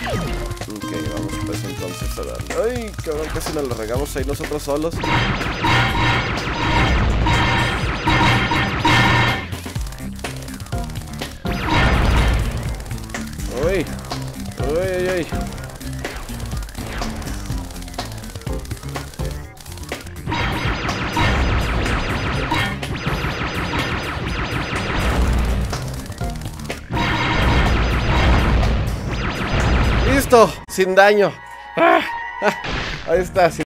Ok, vamos pues entonces a darle. Ay, cabrón, casi nos lo regamos ahí nosotros solos. Uy, uy, uy, uy. Listo, sin daño. Ah, ah, ahí está, sin